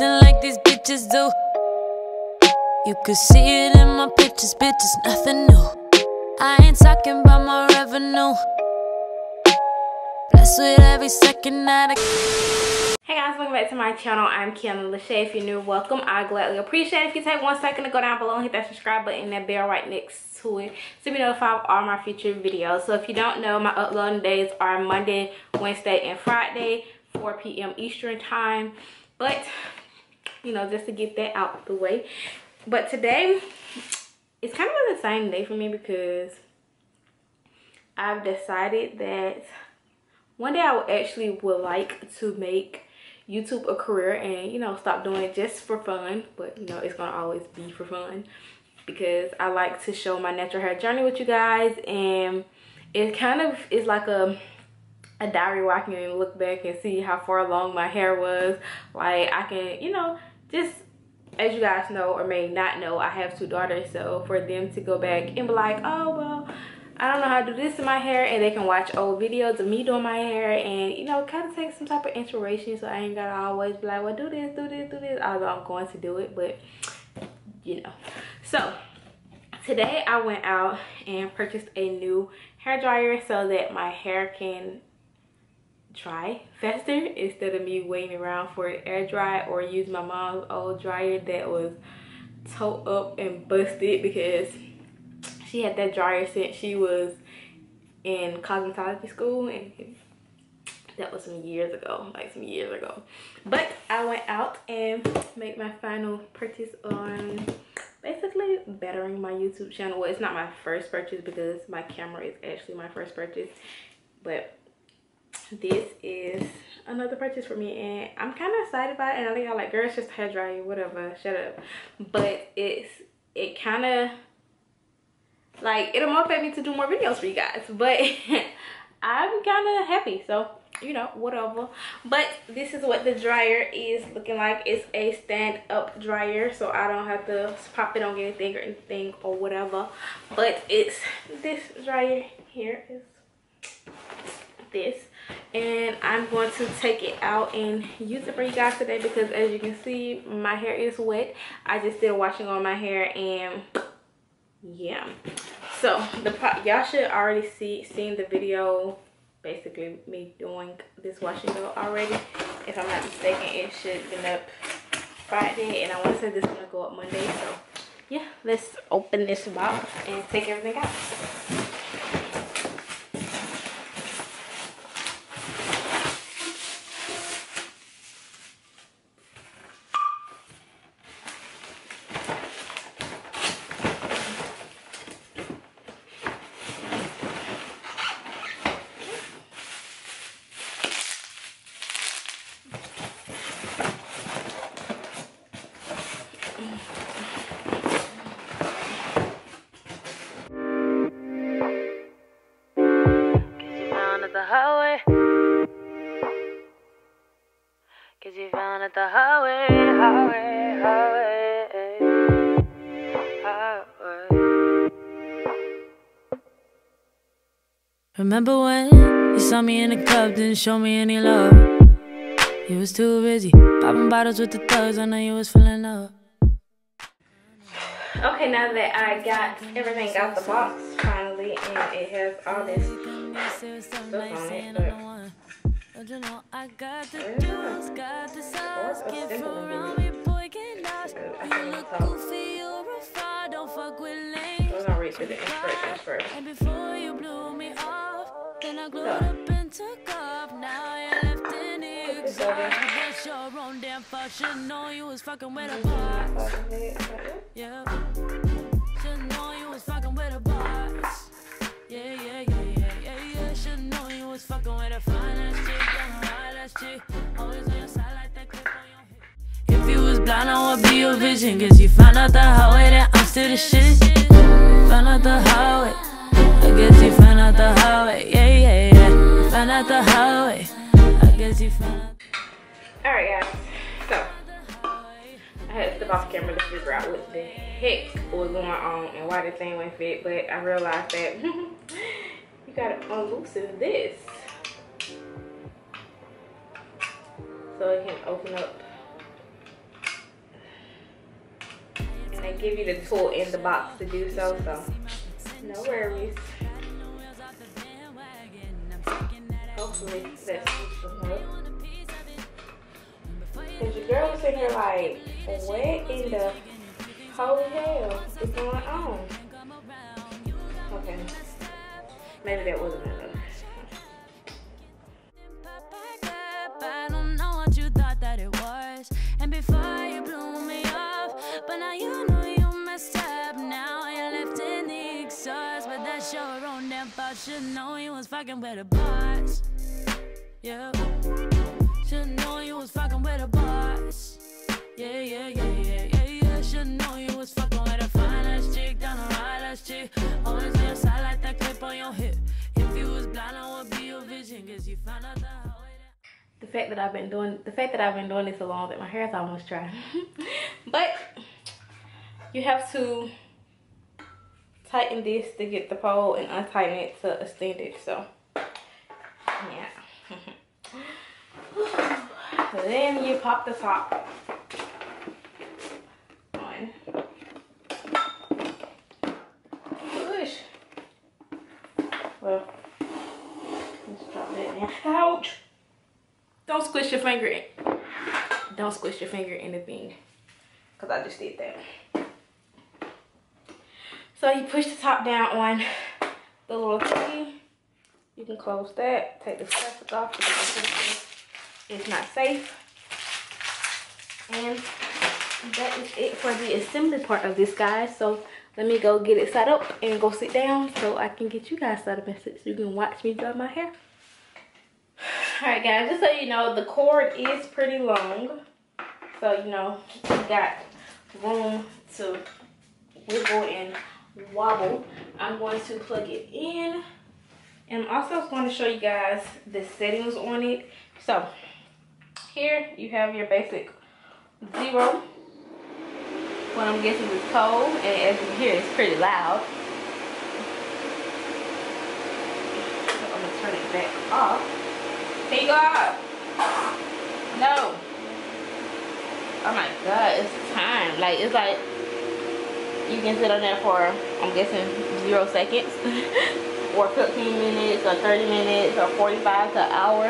like these bitches do. You could see it in my pictures, bitches, nothing new. I ain't talking about my revenue. Blessed with every second that I. Hey guys, welcome back to my channel. I'm Kiana Lashay. If you're new, welcome. I gladly appreciate it if you take one second to go down below and hit that subscribe button and that bell right next to it to be notified of all my future videos. So if you don't know, my uploading days are Monday, Wednesday, and Friday, 4 p.m. Eastern time. But, you know, just to get that out the way. But today, it's kind of the same day for me because I've decided that one day I actually would like to make YouTube a career and you know stop doing it just for fun. But you know it's gonna always be for fun because I like to show my natural hair journey with you guys. And it kind of is like a a diary where I can look back and see how far along my hair was. Like I can you know just as you guys know or may not know I have two daughters so for them to go back and be like oh well I don't know how to do this in my hair and they can watch old videos of me doing my hair and you know kind of take some type of inspiration so I ain't gotta always be like well do this do this do this although I'm going to do it but you know. So today I went out and purchased a new hair dryer so that my hair can dry faster instead of me waiting around for it air dry or use my mom's old dryer that was tore up and busted because she had that dryer since she was in cosmetology school and that was some years ago like some years ago. But i went out and made my final purchase on basically bettering my youtube channel. Well it's not my first purchase because my camera is actually my first purchase but this is another purchase for me and i'm kind of excited about it and i think i like girls just hair dryer whatever shut up. But it's it kind of like it'll motivate me to do more videos for you guys but i'm kind of happy so you know whatever. But this is what the dryer is looking like. It's a stand-up dryer so i don't have to pop it on anything or anything or whatever. But it's this dryer here is this and i'm going to take it out and use it for you guys today because as you can see my hair is wet. I just did washing on my hair and yeah. So the y'all should already see seen the video basically me doing this wash n go already. If i'm not mistaken it should have been up friday and i want to say this is gonna go up monday. So yeah let's open this box and take everything out you found at the highway, highway, highway. Remember when you saw me in the club, didn't show me any love? You was too busy popping bottles with the thugs. I know you was feeling love. Okay, now that I got everything out the box finally, and it has all this stuff on it, don't you know I got the juice, got the sauce, get around me, boy, get lost. You look goofy, you're a fraud, don't fuck with lame. I'm gonna read through the instructions first. And before you blew me off, then I glued up and took off. Now you're left in exhaust. Guess your own damn fault, should know you was fucking with a boss. Yeah. Should know you was fucking with a boss. Yeah, yeah, yeah, was fucking with a finest chick. If you was blind, I would be your vision. Cause you found out the highway that I'm still the shit. Found out the highway. I guess you found out the highway. Yeah, yeah, yeah. Found out the highway. I guess you found out. Alright, guys. So, I had to step off camera to figure out what the heck was going on and why the thing went fit. But I realized that gotta unloosen this. so it can open up And they give you the tool in the box to do so, so no worries. Hopefully that's Cause your girl was sitting here like, what in the holy hell is going on? Maybe that wasn't. I don't know what you thought that it was. And before you was fucking with a boss. Yeah. Should know you was fucking with a boss. Yeah, yeah, yeah, yeah, yeah, yeah. Should know you was fucking with a chick down ass chick. Always be a side like that clip on your hip. The fact that I've been doing the fact that I've been doing this so long that my hair is almost dry. but you have to tighten this to get the pole and untighten it to extend it. So yeah. then you pop the top on. Push. Well, let's drop that down. Ouch! Don't squish your finger in. Don't squish your finger in the thing. Because I just did that. So you push the top down on the little key. You can close that. Take the plastic off because it's not safe. And that is it for the assembly part of this, guys. So let me go get it set up and go sit down so I can get you guys set up and sit so you can watch me dry my hair. Alright guys, just so you know, the cord is pretty long. So, you know, you got room to wiggle and wobble. I'm going to plug it in. And I'm also going to show you guys the settings on it. So, here you have your basic zero. What I'm guessing is cold. And as you can hear, it's pretty loud. So I'm to turn it back off. Go up. No. Oh my god, it's time. Like, it's like, you can sit on there for, I'm guessing, zero seconds. or 15 minutes, or 30 minutes, or 45 to an hour.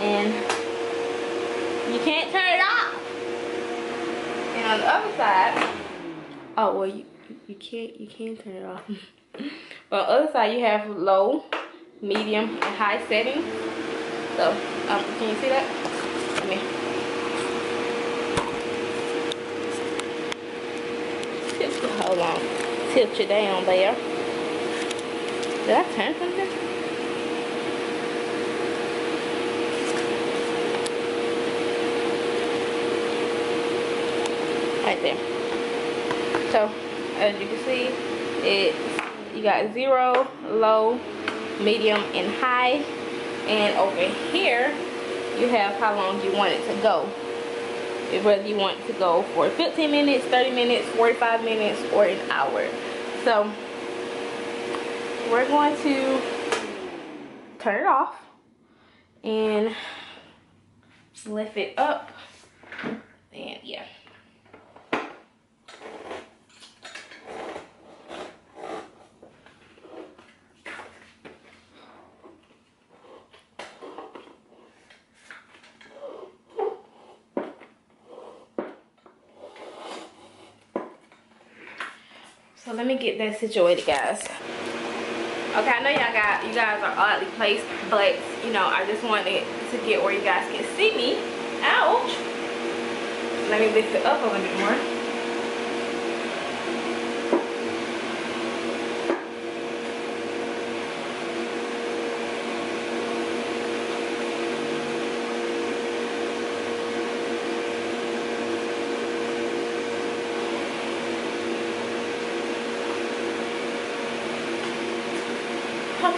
And you can't turn it off. And on the other side, oh, well, you, you can't, you can't turn it off. on the other side, you have low, medium, and high settings. So, um, can you see that? Let me. Tilt, hold on. Tilt you down there. Did I turn something? Right there. So, as you can see, it you got zero, low, medium, and high and over here you have how long you want it to go. Whether you want to go for 15 minutes 30 minutes 45 minutes or an hour. So we're going to turn it off and lift it up and yeah So let me get that situated, guys. Okay, I know y'all got you guys are oddly placed, but you know, I just wanted to get where you guys can see me. Ouch. Let me lift it up a little bit more.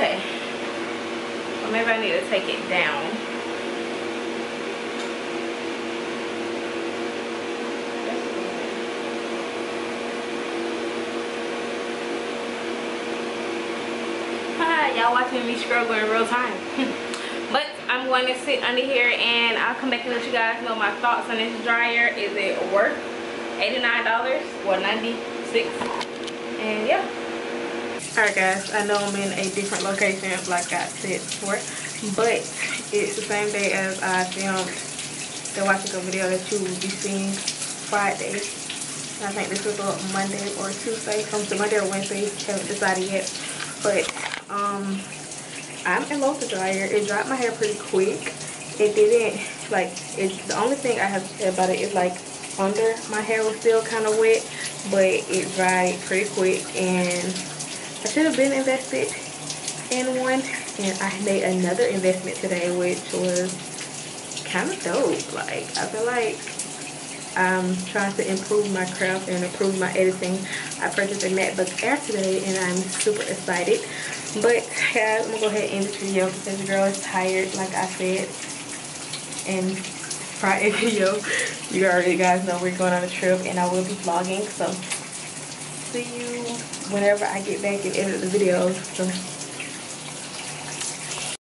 Okay. Well, maybe I need to take it down. Hi, y'all watching me struggle in real time. but I'm going to sit under here and I'll come back and let you guys know my thoughts on this dryer. Is it worth $89 or 96 and yeah alright guys. I know i'm in a different location like i said before but it's the same day as i filmed the wash n go video that you will be seeing friday. I think this was a monday or tuesday. Comes to monday or wednesday. Haven't decided yet. But um i'm in low dryer. It dried my hair pretty quick. It didn't like it's the only thing i have to say about it is like under my hair was still kind of wet but it dried pretty quick and i should have been invested in one and i made another investment today which was kind of dope like i feel like i'm trying to improve my craft and improve my editing i purchased a macbook air today and i'm super excited but guys i'm gonna go ahead and end this video because the girl is tired like i said and Friday video. You already guys know we're going on a trip and I will be vlogging. So see you whenever I get back and edit the videos. So